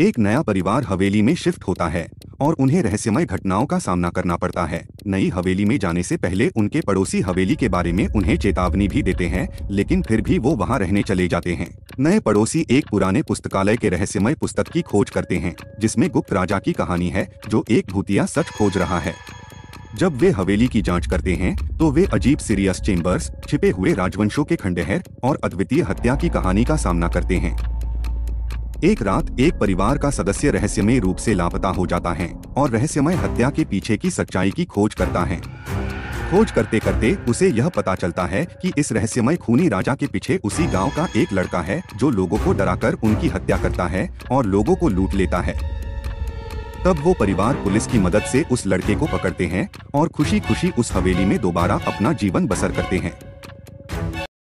एक नया परिवार हवेली में शिफ्ट होता है और उन्हें रहस्यमय घटनाओं का सामना करना पड़ता है। नई हवेली में जाने से पहले उनके पड़ोसी हवेली के बारे में उन्हें चेतावनी भी देते हैं, लेकिन फिर भी वो वहाँ रहने चले जाते हैं। नए पड़ोसी एक पुराने पुस्तकालय के रहस्यमय पुस्तक की खोज करते हैं, जिसमें गुप्त राजा की कहानी है, जो एक भूतिया सच खोज रहा है। जब वे हवेली की जाँच करते हैं तो वे अजीब सीरियस चेम्बर्स छिपे हुए राजवंशों के खंडहर और अद्वितीय हत्या की कहानी का सामना करते हैं। एक रात एक परिवार का सदस्य रहस्यमय रूप से लापता हो जाता है और रहस्यमय हत्या के पीछे की सच्चाई की खोज करता है। खोज करते करते उसे यह पता चलता है कि इस रहस्यमय खूनी राजा के पीछे उसी गाँव का एक लड़का है जो लोगों को डराकर उनकी हत्या करता है और लोगों को लूट लेता है। तब वो परिवार पुलिस की मदद से उस लड़के को पकड़ते हैं और खुशी खुशी उस हवेली में दोबारा अपना जीवन बसर करते हैं।